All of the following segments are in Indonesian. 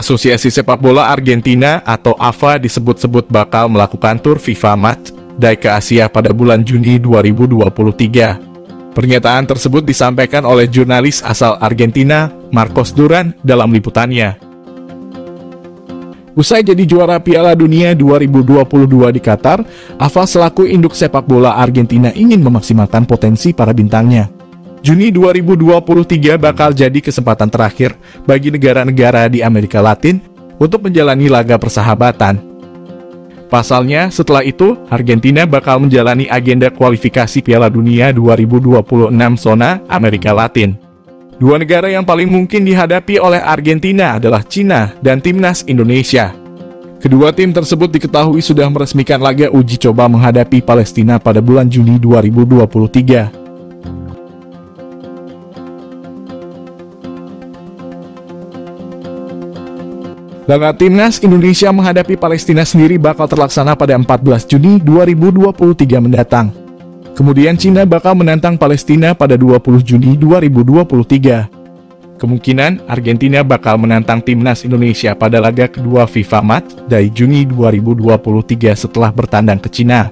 Asosiasi Sepak Bola Argentina atau AFA disebut-sebut bakal melakukan tur FIFA Match Day ke Asia pada bulan Juni 2023. Pernyataan tersebut disampaikan oleh jurnalis asal Argentina, Marcos Duran, dalam liputannya. Usai jadi juara Piala Dunia 2022 di Qatar, AFA selaku induk sepak bola Argentina ingin memaksimalkan potensi para bintangnya. Juni 2023 bakal jadi kesempatan terakhir bagi negara-negara di Amerika Latin untuk menjalani laga persahabatan. Pasalnya, setelah itu, Argentina bakal menjalani agenda kualifikasi Piala Dunia 2026 zona Amerika Latin. Dua negara yang paling mungkin dihadapi oleh Argentina adalah Cina dan Timnas Indonesia. Kedua tim tersebut diketahui sudah meresmikan laga uji coba menghadapi Palestina pada bulan Juni 2023. Laga Timnas Indonesia menghadapi Palestina sendiri bakal terlaksana pada 14 Juni 2023 mendatang. Kemudian Cina bakal menantang Palestina pada 20 Juni 2023. Kemungkinan Argentina bakal menantang Timnas Indonesia pada laga kedua FIFA Match dari Juni 2023 setelah bertandang ke Cina.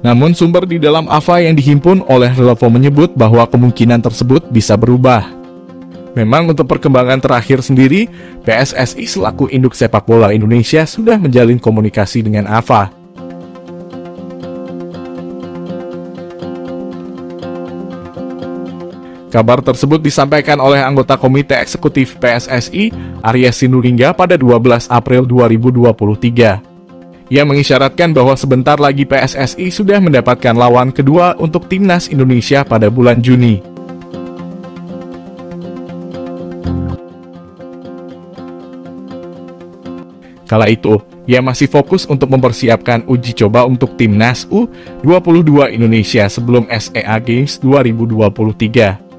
Namun sumber di dalam AFA yang dihimpun oleh Relevo menyebut bahwa kemungkinan tersebut bisa berubah. Memang untuk perkembangan terakhir sendiri, PSSI selaku induk sepak bola Indonesia sudah menjalin komunikasi dengan AFA. Kabar tersebut disampaikan oleh anggota Komite Eksekutif PSSI, Arya Sinulinga pada 12 April 2023. Ia mengisyaratkan bahwa sebentar lagi PSSI sudah mendapatkan lawan kedua untuk timnas Indonesia pada bulan Juni. Kala itu, ia masih fokus untuk mempersiapkan uji coba untuk timnas U22 Indonesia sebelum SEA Games 2023.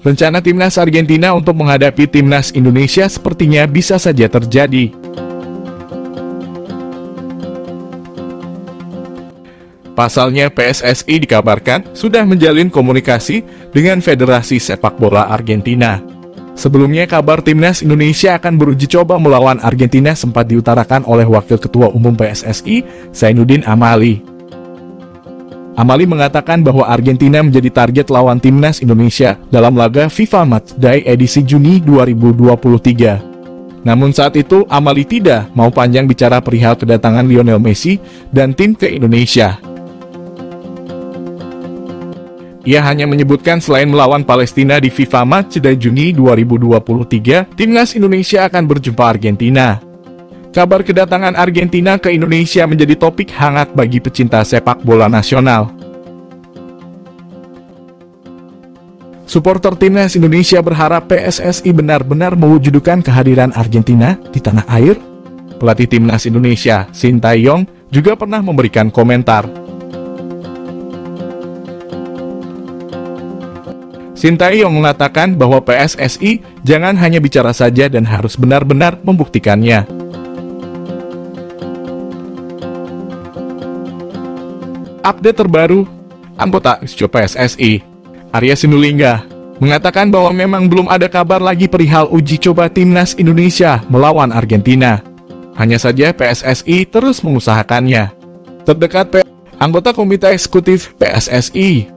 Rencana timnas Argentina untuk menghadapi timnas Indonesia sepertinya bisa saja terjadi. Pasalnya PSSI dikabarkan sudah menjalin komunikasi dengan Federasi Sepak Bola Argentina. Sebelumnya kabar timnas Indonesia akan beruji coba melawan Argentina sempat diutarakan oleh Wakil Ketua Umum PSSI, Zainuddin Amali. Amali mengatakan bahwa Argentina menjadi target lawan timnas Indonesia dalam laga FIFA Matchday edisi Juni 2023. Namun saat itu Amali tidak mau panjang bicara perihal kedatangan Lionel Messi dan tim ke Indonesia. Ia hanya menyebutkan selain melawan Palestina di FIFA Matchday Juni 2023, timnas Indonesia akan berjumpa Argentina. Kabar kedatangan Argentina ke Indonesia menjadi topik hangat bagi pecinta sepak bola nasional. Supporter timnas Indonesia berharap PSSI benar-benar mewujudkan kehadiran Argentina di tanah air. Pelatih timnas Indonesia, Sintayong, juga pernah memberikan komentar. Sintayong mengatakan bahwa PSSI jangan hanya bicara saja dan harus benar-benar membuktikannya. Update terbaru, anggota PSSI, Arya Sinulinga, mengatakan bahwa memang belum ada kabar lagi perihal uji coba timnas Indonesia melawan Argentina. Hanya saja PSSI terus mengusahakannya. Terdekat P anggota Komite Eksekutif PSSI,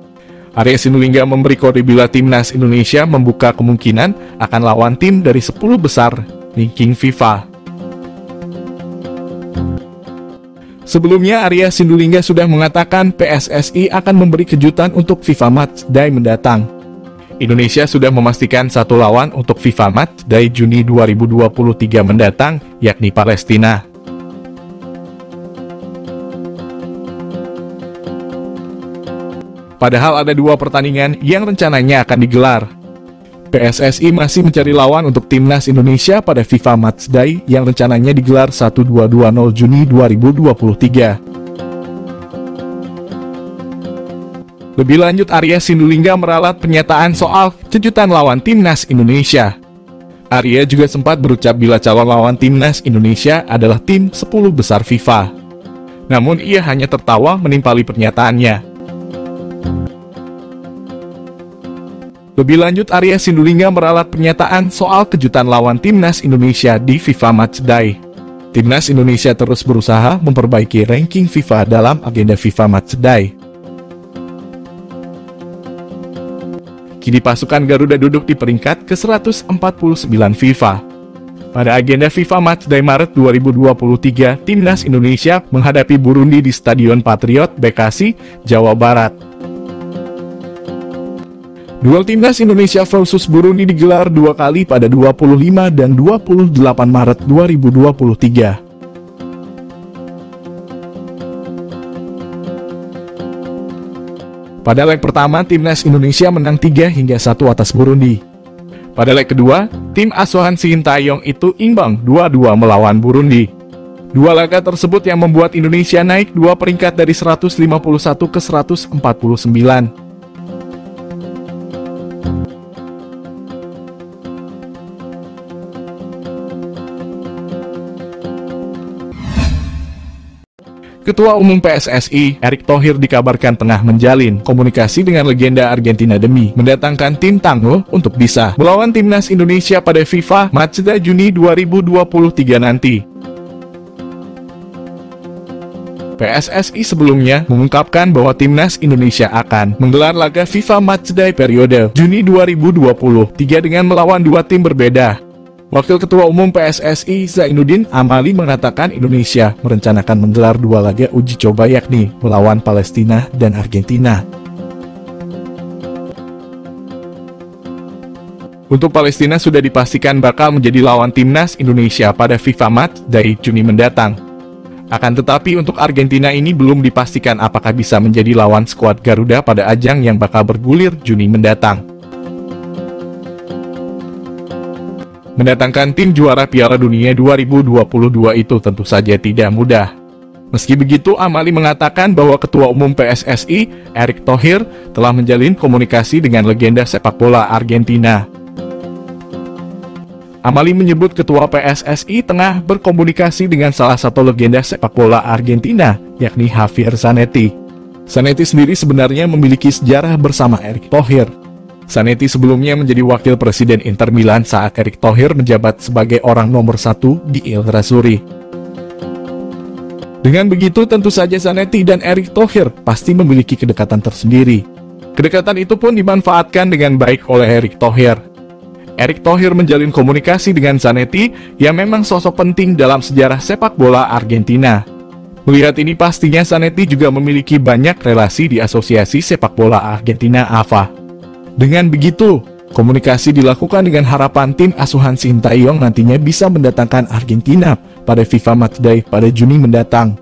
Arya Sinulinga memberi kode bila timnas Indonesia membuka kemungkinan akan lawan tim dari 10 besar ranking FIFA. Sebelumnya, Arya Sindulingga sudah mengatakan PSSI akan memberi kejutan untuk FIFA Match Day mendatang. Indonesia sudah memastikan satu lawan untuk FIFA Match Day Juni 2023 mendatang, yakni Palestina. Padahal ada dua pertandingan yang rencananya akan digelar, PSSI masih mencari lawan untuk timnas Indonesia pada FIFA Matchday yang rencananya digelar 1220 Juni 2023. Lebih lanjut, Arya Sindulingga meralat pernyataan soal kejutan lawan timnas Indonesia. Arya juga sempat berucap bila calon lawan timnas Indonesia adalah tim 10 besar FIFA. Namun ia hanya tertawa menimpali pernyataannya. Lebih lanjut, Arya Sinulinga meralat pernyataan soal kejutan lawan timnas Indonesia di FIFA Matchday. Timnas Indonesia terus berusaha memperbaiki ranking FIFA dalam agenda FIFA Matchday. Kini pasukan Garuda duduk di peringkat ke-149 FIFA. Pada agenda FIFA Matchday Maret 2023, Timnas Indonesia menghadapi Burundi di Stadion Patriot, Bekasi, Jawa Barat. Duel Timnas Indonesia versus Burundi digelar dua kali pada 25 dan 28 Maret 2023. Pada leg pertama, Timnas Indonesia menang 3 hingga 1 atas Burundi. Pada leg kedua, tim asuhan Sintayong itu imbang 2-2 melawan Burundi. Dua laga tersebut yang membuat Indonesia naik dua peringkat dari 151 ke 149. Ketua Umum PSSI, Erick Thohir dikabarkan tengah menjalin komunikasi dengan legenda Argentina demi mendatangkan tim tangguh untuk bisa melawan timnas Indonesia pada FIFA Matchday Juni 2023 nanti. PSSI sebelumnya mengungkapkan bahwa timnas Indonesia akan menggelar laga FIFA Matchday periode Juni 2023 dengan melawan dua tim berbeda, Wakil Ketua Umum PSSI Zainuddin Amali mengatakan Indonesia merencanakan menggelar dua laga uji coba yakni melawan Palestina dan Argentina. Untuk Palestina sudah dipastikan bakal menjadi lawan timnas Indonesia pada FIFA Match dari Juni mendatang. Akan tetapi untuk Argentina ini belum dipastikan apakah bisa menjadi lawan skuad Garuda pada ajang yang bakal bergulir Juni mendatang. Mendatangkan tim juara Piala Dunia 2022 itu tentu saja tidak mudah. Meski begitu, Amali mengatakan bahwa Ketua Umum PSSI, Erick Thohir, telah menjalin komunikasi dengan legenda sepak bola Argentina. Amali menyebut Ketua PSSI tengah berkomunikasi dengan salah satu legenda sepak bola Argentina, yakni Javier Zanetti. Zanetti sendiri sebenarnya memiliki sejarah bersama Erick Thohir. Sanetti sebelumnya menjadi wakil presiden Inter Milan saat Erick Thohir menjabat sebagai orang nomor satu di Il Razuri. Dengan begitu tentu saja Sanetti dan Erick Thohir pasti memiliki kedekatan tersendiri. Kedekatan itu pun dimanfaatkan dengan baik oleh Erick Thohir. Erick Thohir menjalin komunikasi dengan Zanetti yang memang sosok penting dalam sejarah sepak bola Argentina. Melihat ini pastinya Zanetti juga memiliki banyak relasi di Asosiasi Sepak Bola Argentina AFA. Dengan begitu, komunikasi dilakukan dengan harapan tim asuhan Sintayong nantinya bisa mendatangkan Argentina pada FIFA Matchday pada Juni mendatang.